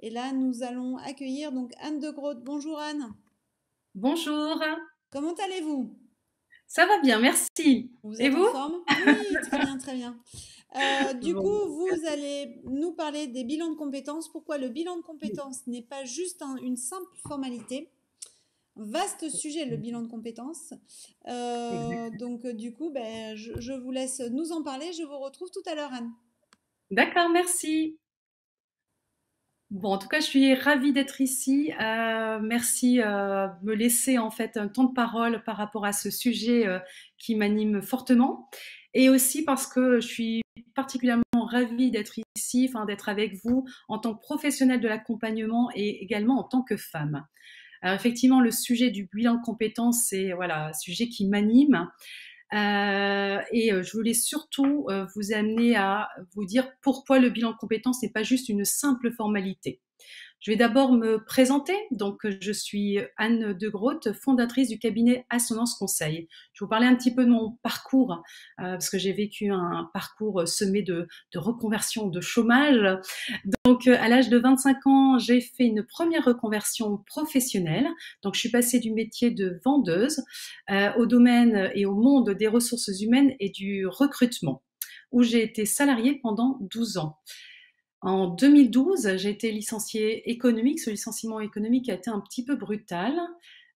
Et là, nous allons accueillir donc Anne de Groot. Bonjour Anne. Bonjour. Comment allez-vous? Ça va bien, merci. Vous Et vous en forme? Oui, très bien, très bien. Euh, du Bon. coup, vous allez nous parler des bilans de compétences. Pourquoi le bilan de compétences n'est pas juste un- une simple formalité? Vaste sujet, le bilan de compétences. Euh, donc, du coup, ben, je, je vous laisse nous en parler. Je vous retrouve tout à l'heure, Anne. D'accord, merci. Bon, en tout cas, je suis ravie d'être ici. Euh, merci euh, de me laisser en fait un temps de parole par rapport à ce sujet euh, qui m'anime fortement. Et aussi parce que je suis particulièrement ravie d'être ici, enfin d'être avec vous en tant que professionnelle de l'accompagnement et également en tant que femme. Alors effectivement, le sujet du bilan de compétences, c'est voilà, un sujet qui m'anime. Euh, et euh, je voulais surtout euh, vous amener à vous dire pourquoi le bilan de compétences n'est pas juste une simple formalité. Je vais d'abord me présenter. Donc, je suis Anne de Groot, fondatrice du cabinet Assonance Conseil. Je vais vous parler un petit peu de mon parcours, euh, parce que j'ai vécu un parcours semé de, de reconversion, de chômage. Donc, à l'âge de 25 ans, j'ai fait une première reconversion professionnelle. Donc, je suis passée du métier de vendeuse euh, au domaine et au monde des ressources humaines et du recrutement, où j'ai été salariée pendant 12 ans. En 2012, j'ai été licenciée économique. Ce licenciement économique a été un petit peu brutal.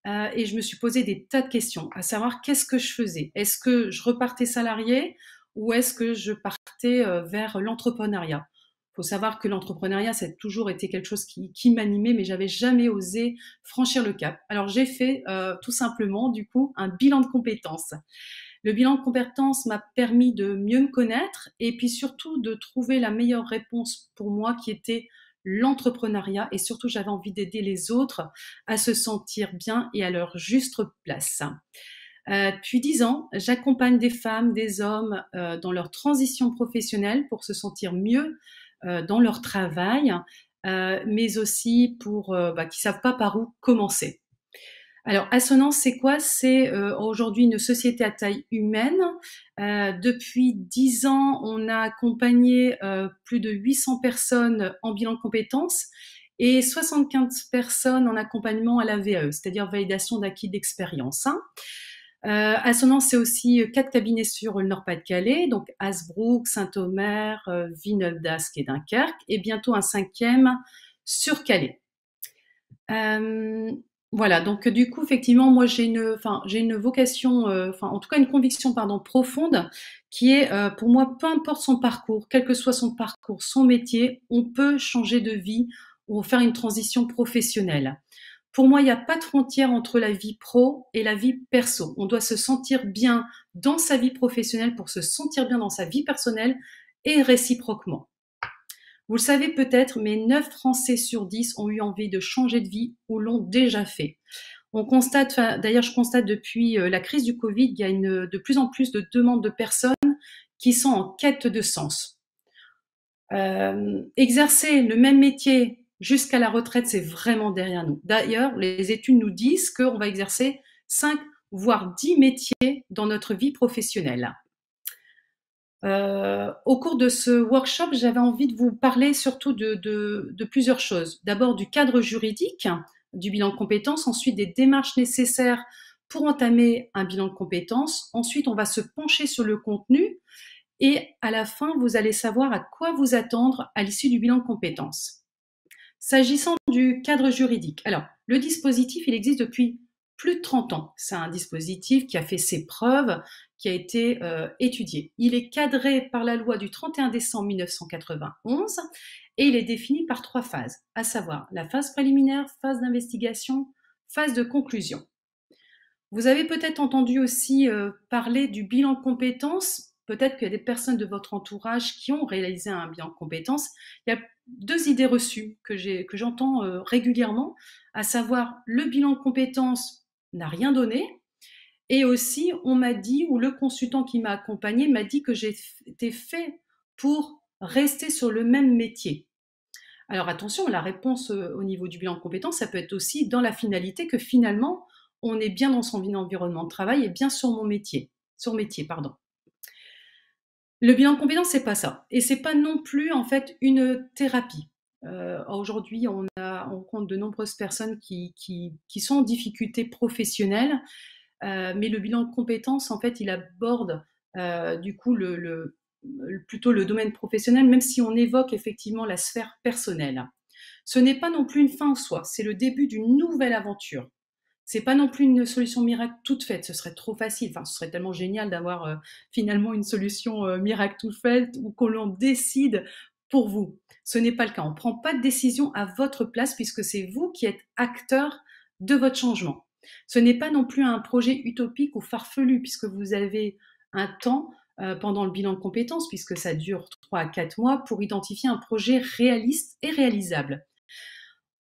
euh, et je me suis posé des tas de questions, à savoir qu'est-ce que je faisais? Est-ce que je repartais salariée ou est-ce que je partais euh, vers l'entrepreneuriat? Il faut savoir que l'entrepreneuriat, ça a toujours été quelque chose qui, qui m'animait, mais j'avais jamais osé franchir le cap. Alors j'ai fait euh, tout simplement, du coup, un bilan de compétences. Le bilan de compétences m'a permis de mieux me connaître et puis surtout de trouver la meilleure réponse pour moi qui était l'entrepreneuriat et surtout j'avais envie d'aider les autres à se sentir bien et à leur juste place. Euh, depuis dix ans, j'accompagne des femmes, des hommes euh, dans leur transition professionnelle pour se sentir mieux euh, dans leur travail, mais aussi pour bah, qui savent pas par où commencer. Alors, Assonance, c'est quoi? C'est euh, aujourd'hui une société à taille humaine. Euh, depuis dix ans, on a accompagné euh, plus de 800 personnes en bilan de compétences et 75 personnes en accompagnement à la VAE, c'est-à-dire validation d'acquis d'expérience. Hein. Assonance, c'est aussi quatre cabinets sur le Nord-Pas-de-Calais, donc Hasbrook, Saint-Omer, euh, Villeneuve-d'Ascq et Dunkerque, et bientôt un cinquième sur Calais. Voilà, donc du coup, effectivement, moi j'ai une, vocation, euh, en tout cas une conviction, pardon, profonde, qui est, euh, pour moi, peu importe son parcours, quel que soit son parcours, son métier, on peut changer de vie ou faire une transition professionnelle. Pour moi, il n'y a pas de frontière entre la vie pro et la vie perso. On doit se sentir bien dans sa vie professionnelle pour se sentir bien dans sa vie personnelle et réciproquement. Vous le savez peut-être, mais 9 Français sur 10 ont eu envie de changer de vie ou l'ont déjà fait. On constate, d'ailleurs, je constate depuis euh, la crise du Covid, il y a de plus en plus de demandes de personnes qui sont en quête de sens. Euh, exercer le même métier jusqu'à la retraite, c'est vraiment derrière nous. D'ailleurs, les études nous disent qu'on va exercer 5 voire 10 métiers dans notre vie professionnelle. Euh, au cours de ce workshop, j'avais envie de vous parler surtout de, de, de plusieurs choses. D'abord du cadre juridique du bilan de compétences, ensuite des démarches nécessaires pour entamer un bilan de compétences. Ensuite, on va se pencher sur le contenu et à la fin, vous allez savoir à quoi vous attendre à l'issue du bilan de compétences. S'agissant du cadre juridique, alors le dispositif, il existe depuis plus de 30 ans. C'est un dispositif qui a fait ses preuves, qui a été euh, étudié. Il est cadré par la loi du 31 décembre 1991 et il est défini par trois phases, à savoir la phase préliminaire, phase d'investigation, phase de conclusion. Vous avez peut-être entendu aussi euh, parler du bilan compétences. Peut-être qu'il y a des personnes de votre entourage qui ont réalisé un bilan de compétences. Il y a deux idées reçues que j'entends euh, régulièrement, à savoir le bilan de compétences n'a rien donné. Et aussi, on m'a dit, ou le consultant qui m'a accompagné m'a dit que j'étais fait pour rester sur le même métier. Alors attention, la réponse au niveau du bilan de compétences, ça peut être aussi dans la finalité que finalement, on est bien dans son environnement de travail et bien sur mon métier, sur métier, pardon. Le bilan de compétences, c'est pas ça. Et c'est pas non plus, en fait, une thérapie. Aujourd'hui, on, compte de nombreuses personnes qui, sont en difficulté professionnelle, mais le bilan de compétences, en fait, il aborde du coup plutôt le domaine professionnel, même si on évoque effectivement la sphère personnelle. Ce n'est pas non plus une fin en soi, c'est le début d'une nouvelle aventure. C'est pas non plus une solution miracle toute faite, ce serait trop facile. Enfin, ce serait tellement génial d'avoir euh, finalement une solution euh, miracle toute faite ou qu'on l'on décide pour vous. Ce n'est pas le cas. On ne prend pas de décision à votre place puisque c'est vous qui êtes acteur de votre changement. Ce n'est pas non plus un projet utopique ou farfelu puisque vous avez un temps euh, pendant le bilan de compétences, puisque ça dure 3 à 4 mois, pour identifier un projet réaliste et réalisable.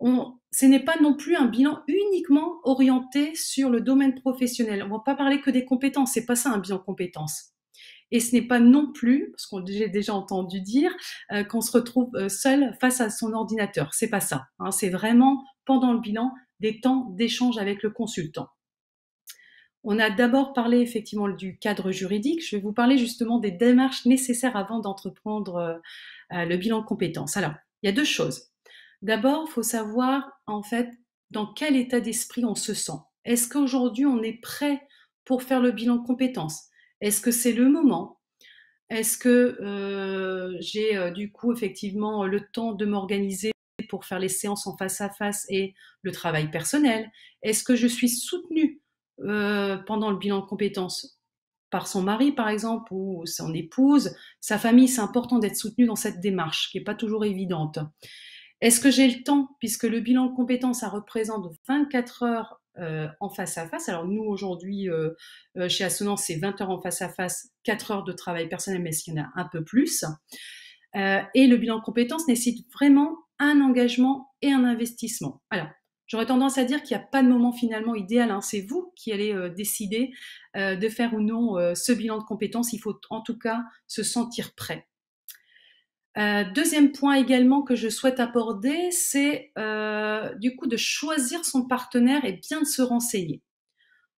ce n'est pas non plus un bilan uniquement orienté sur le domaine professionnel. On ne va pas parler que des compétences, c'est pas ça un bilan de compétences. Et ce n'est pas non plus, parce qu'on j'ai déjà entendu dire, euh, qu'on se retrouve euh, seul face à son ordinateur. C'est pas ça. Hein. c'est vraiment pendant le bilan des temps d'échange avec le consultant. On a d'abord parlé effectivement du cadre juridique. Je vais vous parler justement des démarches nécessaires avant d'entreprendre euh, le bilan de compétences. Alors, il y a deux choses. D'abord, il faut savoir en fait dans quel état d'esprit on se sent. Est-ce qu'aujourd'hui on est prêt pour faire le bilan de compétences? Est-ce que c'est le moment? Est-ce que euh, j'ai du coup effectivement le temps de m'organiser pour faire les séances en face à face et le travail personnel? Est-ce que je suis soutenue euh, pendant le bilan de compétences par son mari, par exemple, ou son épouse, sa famille, c'est important d'être soutenu dans cette démarche, qui n'est pas toujours évidente. Est-ce que j'ai le temps, puisque le bilan de compétences, ça représente 24 heures euh, en face à face. Alors nous, aujourd'hui, euh, chez Assonance, c'est 20 heures en face à face, 4 heures de travail personnel, mais s'il y en a un peu plus? et le bilan de compétences nécessite vraiment un engagement et un investissement. Alors, J'aurais tendance à dire qu'il n'y a pas de moment finalement idéal. Hein. C'est vous qui allez euh, décider euh, de faire ou non euh, ce bilan de compétences. Il faut en tout cas se sentir prêt. Deuxième point également que je souhaite aborder, c'est du coup de choisir son partenaire et bien de se renseigner.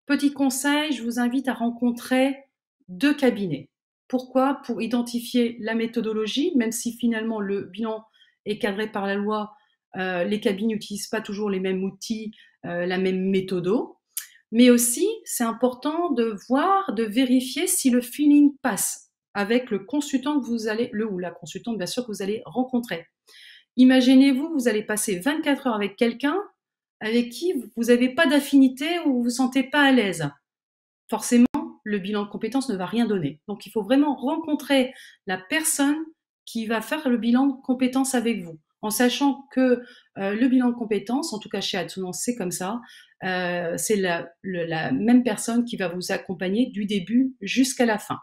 Petit conseil, je vous invite à rencontrer deux cabinets. Pourquoi? Pour identifier la méthodologie, même si finalement le bilan est cadré par la loi, euh, les cabines n'utilisent pas toujours les mêmes outils, euh, la même méthode. Mais aussi, c'est important de voir, de vérifier si le feeling passe avec le consultant que vous allez, le ou la consultante bien sûr que vous allez rencontrer. Imaginez-vous, vous allez passer 24 heures avec quelqu'un avec qui vous n'avez pas d'affinité ou vous vous sentez pas à l'aise. Forcément, le bilan de compétences ne va rien donner. Donc, il faut vraiment rencontrer la personne qui va faire le bilan de compétences avec vous en sachant que euh, le bilan de compétences, en tout cas chez Atsunan, c'est comme ça, euh, c'est la, même personne qui va vous accompagner du début jusqu'à la fin.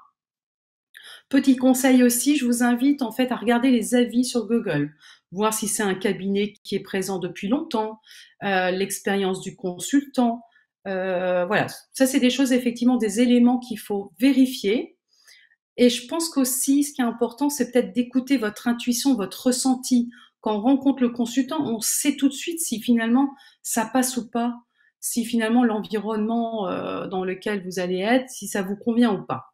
Petit conseil aussi, je vous invite en fait à regarder les avis sur Google, voir si c'est un cabinet qui est présent depuis longtemps, euh, l'expérience du consultant. voilà, ça c'est des choses effectivement, des éléments qu'il faut vérifier. Et je pense qu'aussi, ce qui est important, c'est peut-être d'écouter votre intuition, votre ressenti quand on rencontre le consultant, on sait tout de suite si finalement ça passe ou pas, si finalement l'environnement euh, dans lequel vous allez être, si ça vous convient ou pas.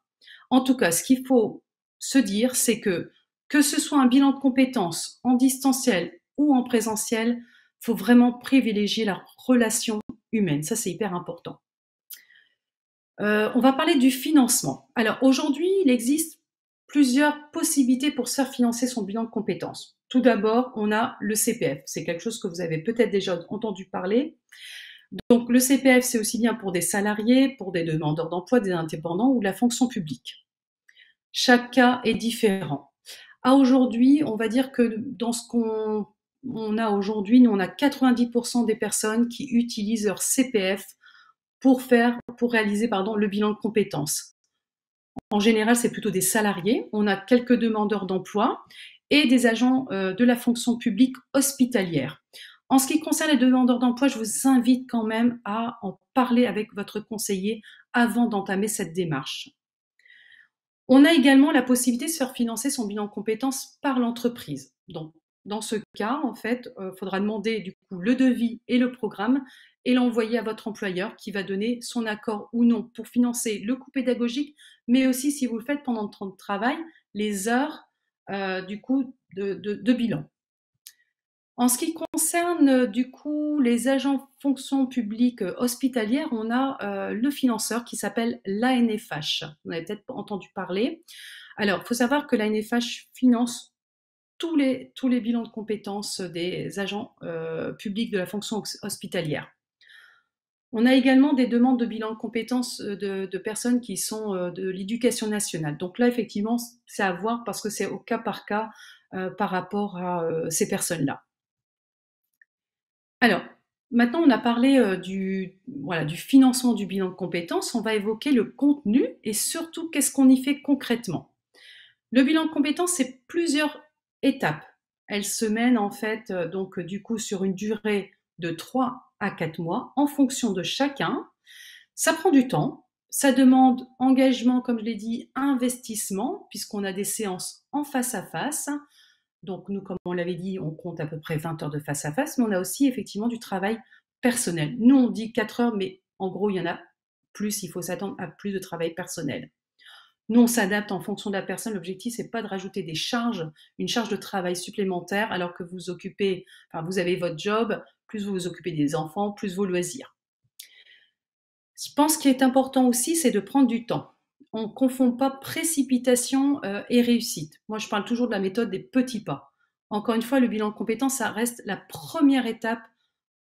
En tout cas, ce qu'il faut se dire, c'est que que ce soit un bilan de compétences en distanciel ou en présentiel, faut vraiment privilégier la relation humaine. Ça, c'est hyper important. Euh, on va parler du financement. Alors aujourd'hui, il existe plusieurs possibilités pour se faire financer son bilan de compétences. Tout d'abord, on a le CPF. C'est quelque chose que vous avez peut-être déjà entendu parler. Donc le CPF, c'est aussi bien pour des salariés, pour des demandeurs d'emploi, des indépendants ou de la fonction publique. Chaque cas est différent. À aujourd'hui, on va dire que dans ce qu'on a aujourd'hui, nous on a 90% des personnes qui utilisent leur CPF pour faire, pour réaliser pardon, le bilan de compétences. En général, c'est plutôt des salariés. On a quelques demandeurs d'emploi et des agents euh, de la fonction publique hospitalière. En ce qui concerne les demandeurs d'emploi, je vous invite quand même à en parler avec votre conseiller avant d'entamer cette démarche. On a également la possibilité de se faire financer son bilan de compétences par l'entreprise. Dans ce cas, en fait, il euh, faudra demander le devis et le programme et l'envoyer à votre employeur qui va donner son accord ou non pour financer le coût pédagogique, mais aussi si vous le faites pendant le temps de travail, les heures euh, du de, bilan. En ce qui concerne du coup les agents fonction publique hospitalière, on a le financeur qui s'appelle l'ANFH. Vous avez peut-être entendu parler. Alors, il faut savoir que l'ANFH finance tous les, bilans de compétences des agents publics de la fonction hospitalière. On a également des demandes de bilan de compétences euh, de, personnes qui sont euh, de l'éducation nationale. Donc là, effectivement, c'est à voir parce que c'est au cas par cas euh, par rapport à ces personnes-là. Alors, maintenant, on a parlé du, voilà, du financement du bilan de compétences. On va évoquer le contenu et surtout qu'est-ce qu'on y fait concrètement. Le bilan de compétences, c'est plusieurs étapes. Elle se mène en fait donc du coup sur une durée de 3 à 4 mois en fonction de chacun. Ça prend du temps, ça demande engagement, comme je l'ai dit, investissement, puisqu'on a des séances en face à face. Donc nous, comme on l'avait dit, on compte à peu près 20 heures de face à face, mais on a aussi effectivement du travail personnel. Nous, on dit 4 heures, mais en gros, il y en a plus, il faut s'attendre à plus de travail personnel. Nous, on s'adapte en fonction de la personne. L'objectif, c'est pas de rajouter des charges, une charge de travail supplémentaire, alors que vous occupez, enfin, vous avez votre job, plus vous vous occupez des enfants, plus vos loisirs. Je pense qu'il est important aussi, c'est de prendre du temps. On ne confond pas précipitation euh, et réussite. Moi, je parle toujours de la méthode des petits pas. Encore une fois, le bilan de compétences, ça reste la première étape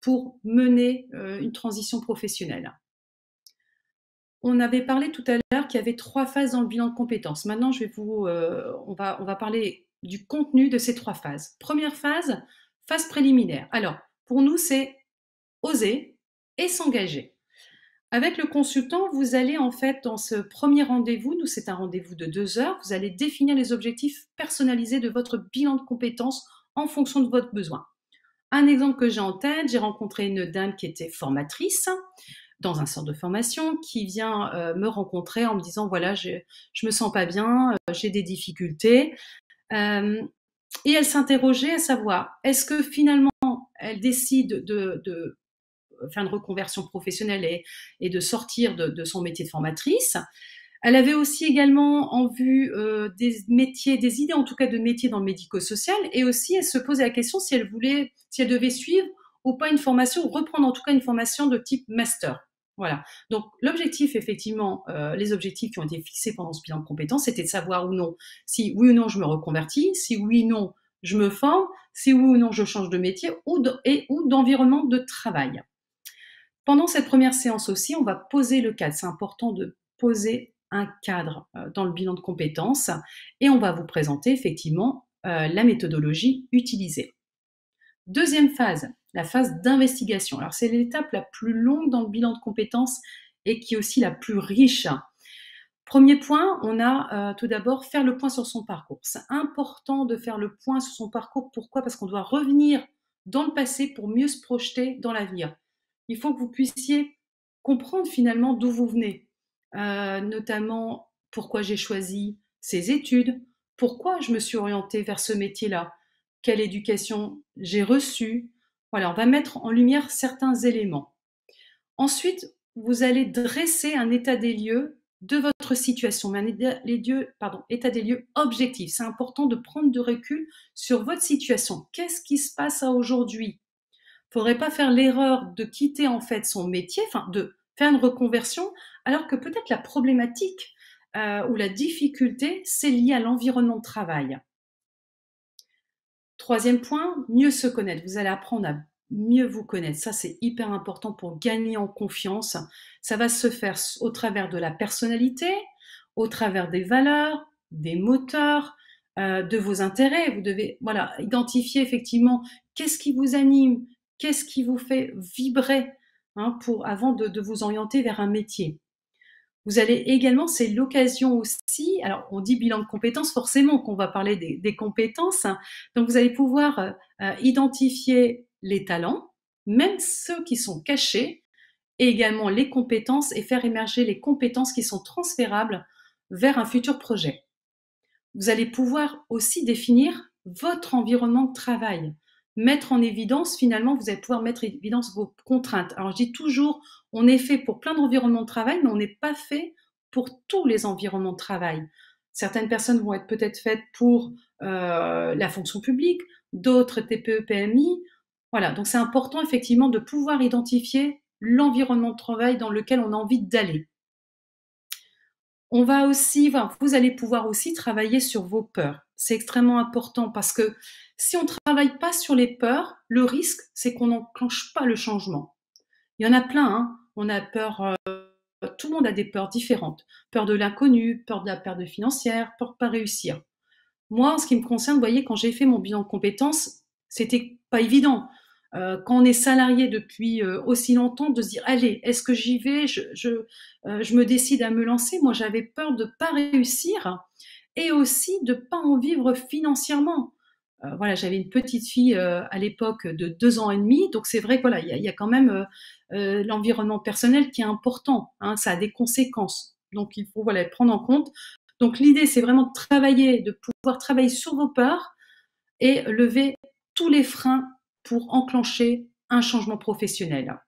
pour mener euh, une transition professionnelle. On avait parlé tout à l'heure qu'il y avait trois phases dans le bilan de compétences. Maintenant, je vous, euh, on, on va parler du contenu de ces trois phases. Première phase, phase préliminaire. Alors, pour nous, c'est oser et s'engager. Avec le consultant, vous allez en fait, dans ce premier rendez-vous, nous c'est un rendez-vous de deux heures, vous allez définir les objectifs personnalisés de votre bilan de compétences en fonction de votre besoin. Un exemple que j'ai en tête, j'ai rencontré une dame qui était formatrice dans un centre de formation qui vient euh, me rencontrer en me disant voilà je, je me sens pas bien, euh, j'ai des difficultés. Euh, et elle s'interrogeait à savoir est-ce que finalement elle décide de, faire une reconversion professionnelle et, de sortir de, son métier de formatrice. Elle avait aussi également en vue euh, des métiers, des idées en tout cas de métiers dans le médico-social, et aussi elle se posait la question si elle voulait, si elle devait suivre ou pas une formation, reprendre en tout cas une formation de type master. Voilà. Donc l'objectif, effectivement, euh, les objectifs qui ont été fixés pendant ce bilan de compétences, c'était de savoir ou non si oui ou non je me reconvertis, si oui ou non je me forme, si oui ou non je change de métier ou et ou d'environnement de travail. Pendant cette première séance aussi, on va poser le cadre. C'est important de poser un cadre euh, dans le bilan de compétences et on va vous présenter effectivement euh, la méthodologie utilisée. Deuxième phase, la phase d'investigation. Alors c'est l'étape la plus longue dans le bilan de compétences et qui est aussi la plus riche Premier point, on a euh, tout d'abord faire le point sur son parcours. C'est important de faire le point sur son parcours. Pourquoi? Parce qu'on doit revenir dans le passé pour mieux se projeter dans l'avenir. Il faut que vous puissiez comprendre finalement d'où vous venez, euh, notamment pourquoi j'ai choisi ces études, pourquoi je me suis orientée vers ce métier-là, quelle éducation j'ai reçue. Voilà, on va mettre en lumière certains éléments. Ensuite, vous allez dresser un état des lieux de votre situation, mais un état des lieux objectif. C'est important de prendre de recul sur votre situation. Qu'est-ce qui se passe aujourd'hui? Faudrait pas faire l'erreur de quitter en fait son métier, enfin de faire une reconversion, alors que peut-être la problématique euh, ou la difficulté, c'est lié à l'environnement de travail. Troisième point, mieux se connaître. Vous allez apprendre à mieux vous connaître. Ça, c'est hyper important pour gagner en confiance. Ça va se faire au travers de la personnalité, au travers des valeurs, des moteurs, euh, de vos intérêts. Vous devez voilà identifier effectivement qu'est-ce qui vous anime, qu'est-ce qui vous fait vibrer hein, pour avant de, vous orienter vers un métier? Vous allez également, c'est l'occasion aussi, alors on dit bilan de compétences, forcément qu'on va parler des, des compétences, hein. donc vous allez pouvoir euh, euh, identifier les talents, même ceux qui sont cachés, et également les compétences et faire émerger les compétences qui sont transférables vers un futur projet. Vous allez pouvoir aussi définir votre environnement de travail, mettre en évidence, finalement, vous allez pouvoir mettre en évidence vos contraintes. Alors je dis toujours, on est fait pour plein d'environnements de travail, mais on n'est pas fait pour tous les environnements de travail. Certaines personnes vont être peut-être faites pour euh, la fonction publique, d'autres TPE-PMI. Voilà, donc c'est important effectivement de pouvoir identifier l'environnement de travail dans lequel on a envie d'aller. On va aussi, vous allez pouvoir aussi travailler sur vos peurs. C'est extrêmement important parce que si on ne travaille pas sur les peurs, le risque, c'est qu'on n'enclenche pas le changement. Il y en a plein, hein. on a peur, euh, tout le monde a des peurs différentes. Peur de l'inconnu, peur de la perte financière, peur de pas réussir. Moi, en ce qui me concerne, vous voyez, quand j'ai fait mon bilan de compétences, c'était pas évident. Euh, quand on est salarié depuis euh, aussi longtemps, de se dire allez, est-ce que j'y vais? Je, je, je, me décide à me lancer. Moi, j'avais peur de pas réussir et aussi de pas en vivre financièrement. voilà, j'avais une petite fille à l'époque de deux ans et demi, donc c'est vrai que voilà, il y a, y a, quand même l'environnement personnel qui est important. Hein, ça a des conséquences, donc il faut voilà prendre en compte. Donc l'idée, c'est vraiment de travailler, de pouvoir travailler sur vos peurs et lever tous les freins pour enclencher un changement professionnel.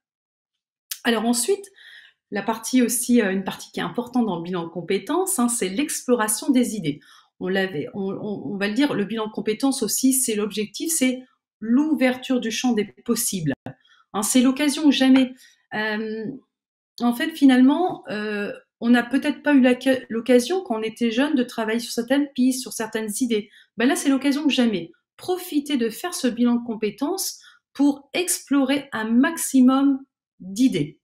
Alors ensuite, la partie aussi, euh, une partie qui est importante dans le bilan de compétences, hein, c'est l'exploration des idées. On, va le dire, le bilan de compétences aussi, c'est l'objectif, c'est l'ouverture du champ des possibles. Hein, c'est l'occasion ou jamais. Euh, en fait, finalement, euh, on n'a peut-être pas eu l'occasion quand on était jeune de travailler sur certaines pistes, sur certaines idées. Ben là, c'est l'occasion ou jamais profiter de faire ce bilan de compétences pour explorer un maximum d'idées.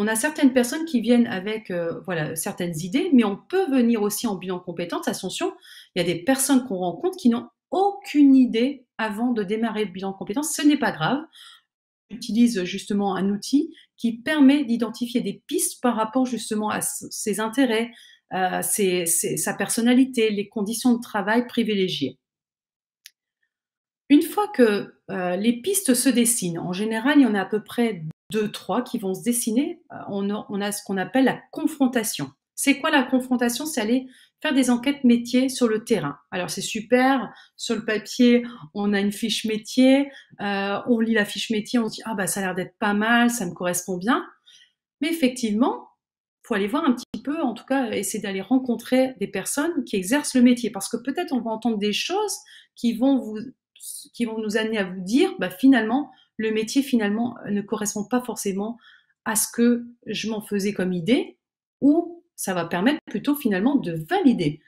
On a certaines personnes qui viennent avec euh, voilà certaines idées, mais on peut venir aussi en bilan de compétences. Attention, il y a des personnes qu'on rencontre qui n'ont aucune idée avant de démarrer le bilan de compétences. Ce n'est pas grave. On utilise justement un outil qui permet d'identifier des pistes par rapport justement à ses intérêts, euh, sa personnalité, les conditions de travail privilégiées. Une fois que euh, les pistes se dessinent, en général, il y en a à peu près deux, trois qui vont se dessiner. Euh, on, a, ce qu'on appelle la confrontation. C'est quoi la confrontation? C'est aller faire des enquêtes métiers sur le terrain. Alors c'est super, sur le papier, on a une fiche métier, euh, on lit la fiche métier, on se dit ah bah ça a l'air d'être pas mal, ça me correspond bien. Mais effectivement, faut aller voir un petit peu, en tout cas, essayer d'aller rencontrer des personnes qui exercent le métier, parce que peut-être on va entendre des choses qui vont vous qui vont nous amener à vous dire, bah, finalement, le métier finalement ne correspond pas forcément à ce que je m'en faisais comme idée, ou ça va permettre plutôt finalement de valider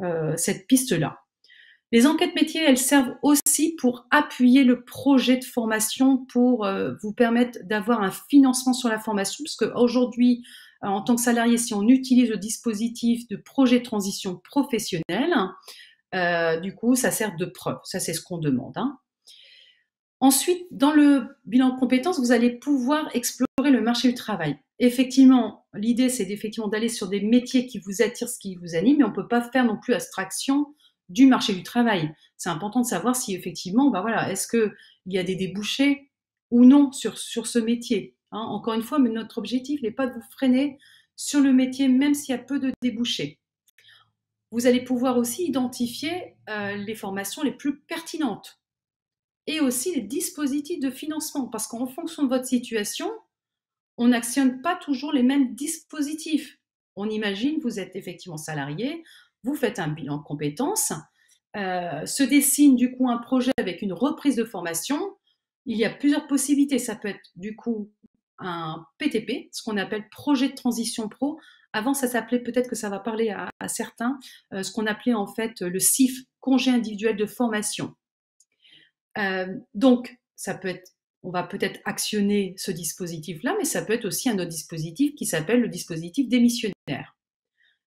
euh, cette piste-là. Les enquêtes métiers, elles servent aussi pour appuyer le projet de formation, pour euh, vous permettre d'avoir un financement sur la formation, parce qu'aujourd'hui, euh, en tant que salarié, si on utilise le dispositif de projet de transition professionnelle, euh, du coup, ça sert de preuve. Ça, c'est ce qu'on demande. Hein. Ensuite, dans le bilan de compétences, vous allez pouvoir explorer le marché du travail. Effectivement, l'idée, c'est effectivement d'aller sur des métiers qui vous attirent, ce qui vous anime, mais on ne peut pas faire non plus abstraction du marché du travail. C'est important de savoir si effectivement, bah voilà, est-ce qu'il y a des débouchés ou non sur, ce métier. Hein. Encore une fois, notre objectif n'est pas de vous freiner sur le métier, même s'il y a peu de débouchés vous allez pouvoir aussi identifier euh, les formations les plus pertinentes et aussi les dispositifs de financement, parce qu'en fonction de votre situation, on n'actionne pas toujours les mêmes dispositifs. On imagine, vous êtes effectivement salarié, vous faites un bilan de compétences, euh, se dessine du coup un projet avec une reprise de formation. Il y a plusieurs possibilités. Ça peut être du coup un PTP, ce qu'on appelle projet de transition pro, avant, ça s'appelait, peut-être que ça va parler à, certains, euh, ce qu'on appelait en fait le CIF, congé individuel de formation. Euh, donc, ça peut être, on va peut-être actionner ce dispositif-là, mais ça peut être aussi un autre dispositif qui s'appelle le dispositif démissionnaire.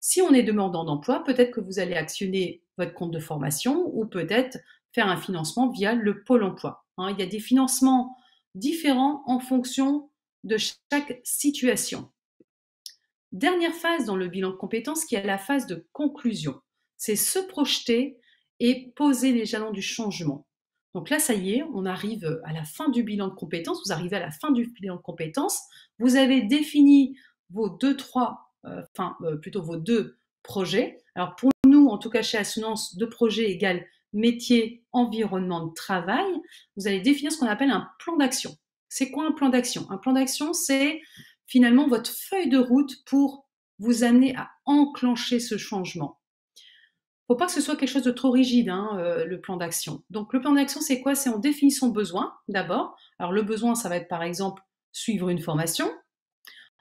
Si on est demandant d'emploi, peut-être que vous allez actionner votre compte de formation ou peut-être faire un financement via le pôle emploi. Hein. il y a des financements différents en fonction de chaque situation. Dernière phase dans le bilan de compétences qui est la phase de conclusion. C'est se projeter et poser les jalons du changement. Donc là, ça y est, on arrive à la fin du bilan de compétences. Vous arrivez à la fin du bilan de compétences. Vous avez défini vos deux, trois, euh, enfin euh, plutôt vos deux projets. Alors pour nous, en tout cas chez Assonance, deux projets égale métier, environnement de travail. Vous allez définir ce qu'on appelle un plan d'action. C'est quoi un plan d'action? Un plan d'action, c'est finalement votre feuille de route pour vous amener à enclencher ce changement. faut pas que ce soit quelque chose de trop rigide, hein, euh, le plan d'action. Donc le plan d'action, c'est quoi? C'est on définit son besoin d'abord. Alors le besoin, ça va être par exemple suivre une formation.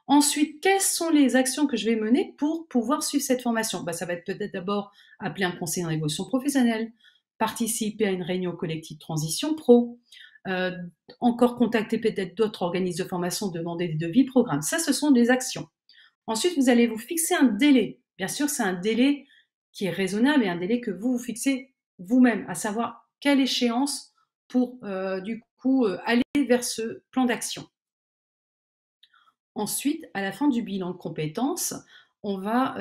Ensuite, quelles sont les actions que je vais mener pour pouvoir suivre cette formation? Bah, Ça va être peut-être d'abord appeler un conseiller en évolution professionnelle, participer à une réunion collective transition pro, euh, encore contacter peut-être d'autres organismes de formation, demander des devis, programmes. Ça, ce sont des actions. Ensuite, vous allez vous fixer un délai. Bien sûr, c'est un délai qui est raisonnable et un délai que vous vous fixez vous-même, à savoir quelle échéance pour euh, du coup euh, aller vers ce plan d'action. Ensuite, à la fin du bilan de compétences, on va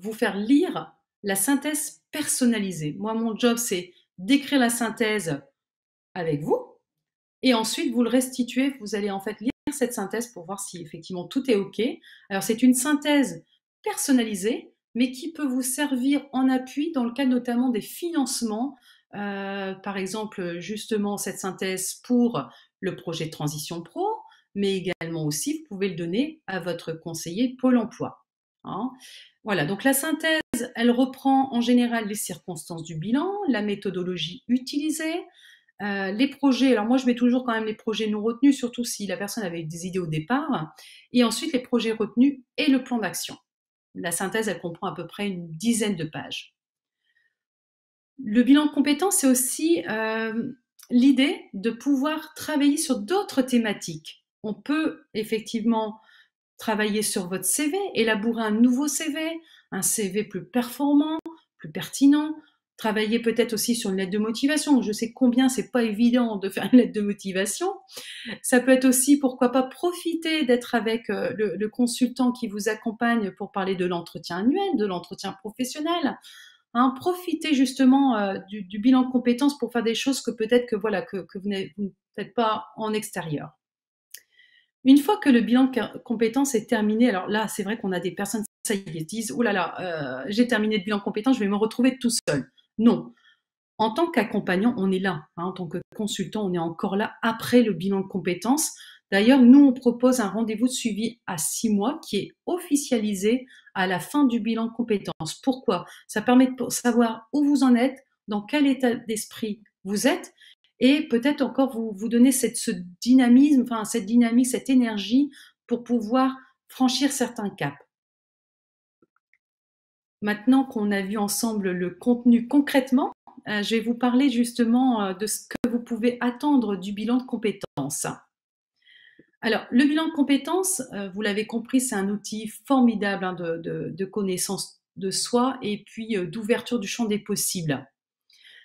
vous faire lire la synthèse personnalisée. Moi, mon job, c'est d'écrire la synthèse avec vous et ensuite vous le restituez. Vous allez en fait lire cette synthèse pour voir si effectivement tout est OK. Alors, c'est une synthèse personnalisée mais qui peut vous servir en appui dans le cadre notamment des financements. Euh, par exemple, justement, cette synthèse pour le projet transition pro, mais également aussi, vous pouvez le donner à votre conseiller Pôle emploi. Hein. Voilà, donc la synthèse, elle reprend en général les circonstances du bilan, la méthodologie utilisée, euh, les projets, alors moi je mets toujours quand même les projets non retenus, surtout si la personne avait des idées au départ, et ensuite les projets retenus et le plan d'action. La synthèse, elle comprend à peu près une dizaine de pages. Le bilan de compétences, c'est aussi euh, l'idée de pouvoir travailler sur d'autres thématiques. On peut effectivement travailler sur votre CV, élaborer un nouveau CV, un CV plus performant, plus pertinent, travailler peut-être aussi sur une lettre de motivation. Je sais combien c'est pas évident de faire une lettre de motivation. Ça peut être aussi, pourquoi pas, profiter d'être avec euh, le, consultant qui vous accompagne pour parler de l'entretien annuel, de l'entretien professionnel. Hein, profitez justement euh, du, bilan de compétences pour faire des choses que peut-être que voilà que, vous n'êtes pas en extérieur. Une fois que le bilan de compétences est terminé, alors là, c'est vrai qu'on a des personnes, ça y est, disent, oh là là, euh, j'ai terminé le bilan de compétences, je vais me retrouver tout seul. Non. En tant qu'accompagnant, on est là. Hein, en tant que consultant, on est encore là après le bilan de compétences. D'ailleurs, nous, on propose un rendez-vous de suivi à six mois qui est officialisé à la fin du bilan de compétences. Pourquoi? Ça permet de savoir où vous en êtes, dans quel état d'esprit vous êtes, et peut-être encore vous, donner ce dynamisme, enfin cette dynamique, cette énergie pour pouvoir franchir certains caps. Maintenant qu'on a vu ensemble le contenu concrètement, euh, je vais vous parler justement euh, de ce que vous pouvez attendre du bilan de compétences. Alors, le bilan de compétences, euh, vous l'avez compris, c'est un outil formidable hein, de, connaissance de soi et puis d'ouverture du champ des possibles.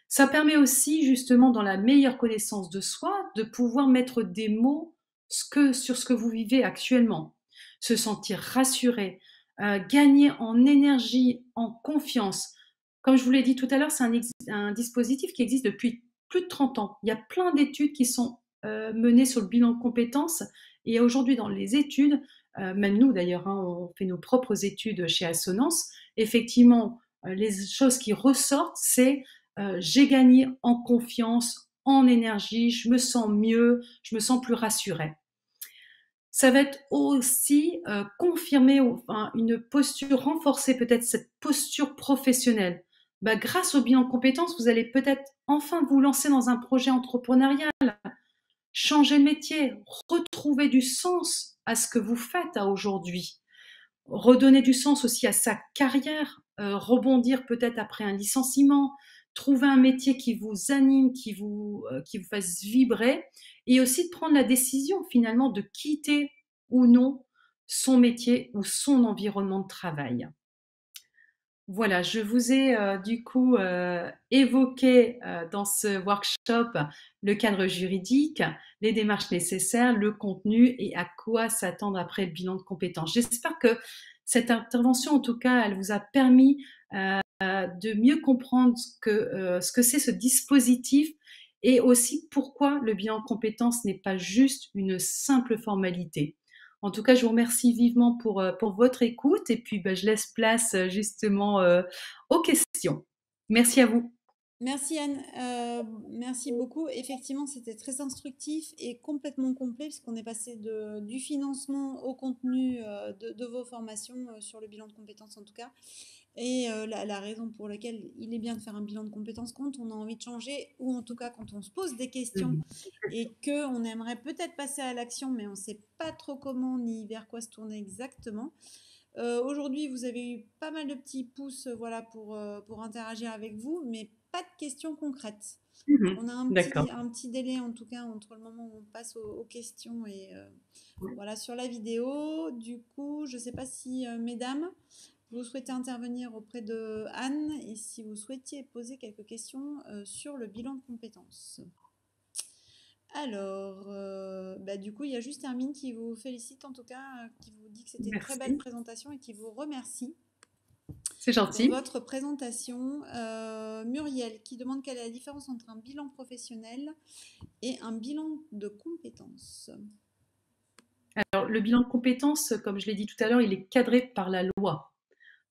Ça permet aussi, justement, dans la meilleure connaissance de soi, de pouvoir mettre des mots sur ce que vous vivez actuellement, se sentir rassuré, euh, gagner en énergie, en confiance. Comme je vous l'ai dit tout à l'heure, c'est un, dispositif qui existe depuis plus de 30 ans. Il y a plein d'études qui sont euh, menées sur le bilan de compétences. Et aujourd'hui, dans les études, euh, même nous d'ailleurs, hein, on fait nos propres études chez Assonance, effectivement, les choses qui ressortent, c'est j'ai gagné en confiance, en énergie, je me sens mieux, je me sens plus rassurée ça va être aussi euh, confirmer une posture, renforcer peut-être cette posture professionnelle. Bah, grâce au bilan de compétences, vous allez peut-être enfin vous lancer dans un projet entrepreneurial, changer de métier, retrouver du sens à ce que vous faites aujourd'hui, redonner du sens aussi à sa carrière, euh, rebondir peut-être après un licenciement, trouver un métier qui vous anime, qui vous, euh, qui vous fasse vibrer et aussi de prendre la décision finalement de quitter ou non son métier ou son environnement de travail. Voilà, je vous ai euh, du coup euh, évoqué dans ce workshop le cadre juridique, les démarches nécessaires, le contenu et à quoi s'attendre après le bilan de compétences. J'espère que cette intervention, en tout cas, elle vous a permis de mieux comprendre que, ce que c'est ce dispositif et aussi pourquoi le bilan de compétences n'est pas juste une simple formalité. En tout cas, je vous remercie vivement pour, euh, pour votre écoute et puis bah, je laisse place euh, justement euh, aux questions. Merci à vous. Merci Anne, merci beaucoup. Effectivement, c'était très instructif et complètement complet puisqu'on est passé du financement au contenu de, vos formations sur le bilan de compétences en tout cas. Et euh, la, raison pour laquelle il est bien de faire un bilan de compétences quand on a envie de changer, ou en tout cas quand on se pose des questions mmh. et qu'on aimerait peut-être passer à l'action, mais on ne sait pas trop comment ni vers quoi se tourner exactement. Euh, aujourd'hui, vous avez eu pas mal de petits pouces voilà, pour, pour interagir avec vous, mais pas de questions concrètes. Mmh on a un petit, un petit, délai en tout cas entre le moment où on passe aux, questions et euh, voilà sur la vidéo. Du coup, je ne sais pas si euh, mesdames, vous souhaitez intervenir auprès de Anne et si vous souhaitiez poser quelques questions euh, sur le bilan de compétences. Alors, bah, du coup, il y a juste Hermine qui vous félicite en tout cas, qui vous dit que c'était une très belle présentation et qui vous remercie. C'est gentil. votre présentation, euh, Muriel qui demande quelle est la différence entre un bilan professionnel et un bilan de compétences. Alors, le bilan de compétences, comme je l'ai dit tout à l'heure, il est cadré par la loi.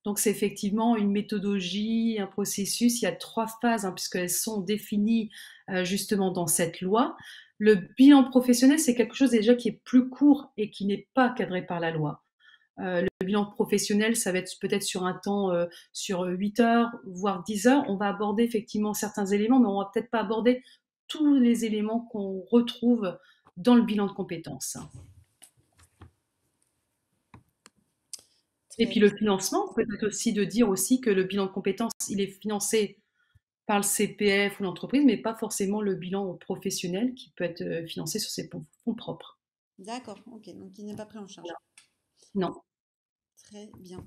Donc, c'est effectivement une méthodologie, un processus. Il y a trois phases, hein, puisqu'elles sont définies euh, justement dans cette loi. Le bilan professionnel, c'est quelque chose déjà qui est plus court et qui n'est pas cadré par la loi. Euh, le bilan professionnel, ça va être peut-être sur un temps euh, sur 8 heures, voire 10 heures. On va aborder effectivement certains éléments, mais on va peut-être pas aborder tous les éléments qu'on retrouve dans le bilan de compétences. Et puis le financement, peut-être aussi de dire aussi que le bilan de compétences, il est financé par le CPF ou l'entreprise, mais pas forcément le bilan professionnel qui peut être euh, financé sur ses fonds propres. D'accord, ok, donc il n'est pas pris en charge. Non. Très bien.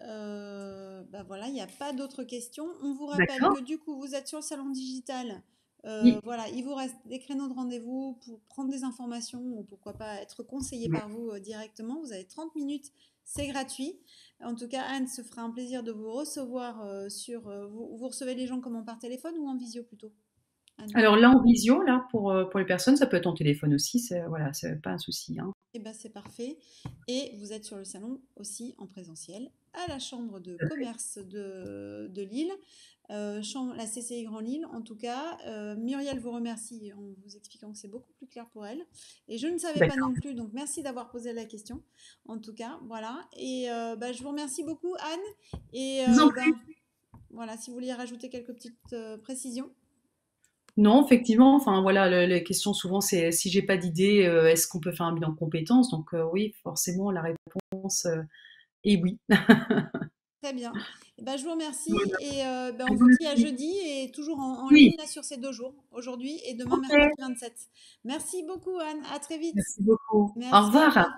Euh, bah voilà, il n'y a pas d'autres questions. On vous rappelle que du coup, vous êtes sur le salon digital. Euh, voilà, il vous reste des créneaux de rendez-vous pour prendre des informations ou pourquoi pas être conseillé par vous euh, directement. Vous avez 30 minutes, c'est gratuit. En tout cas, Anne se fera un plaisir de vous recevoir sur. Vous, vous, recevez les gens comment Par téléphone ou en visio plutôt? Alors là, en visio, là, pour, euh, pour les personnes, ça peut être en téléphone aussi, c'est voilà, pas un souci. Hein. Eh ben, c'est parfait. Et vous êtes sur le salon aussi en présentiel à la Chambre de commerce de, de Lille, euh, la CCI Grand Lille. En tout cas, euh, Muriel vous remercie en vous expliquant que c'est beaucoup plus clair pour elle. Et je ne savais pas non plus, donc merci d'avoir posé la question. En tout cas, voilà. Et bah, je vous remercie beaucoup, Anne. Et ben, voilà, si vous vouliez rajouter quelques petites précisions. Non, effectivement, enfin voilà, les questions souvent c'est si j'ai pas d'idée, euh, est-ce qu'on peut faire un bilan de compétences? Donc euh, oui, forcément la réponse euh, est oui. Très bien. Bah, je vous remercie et euh, bah, on vous dit à jeudi et toujours en, ligne sur ces deux jours, aujourd'hui et demain mercredi 27. Merci beaucoup Anne, à très vite. Merci beaucoup. Au revoir.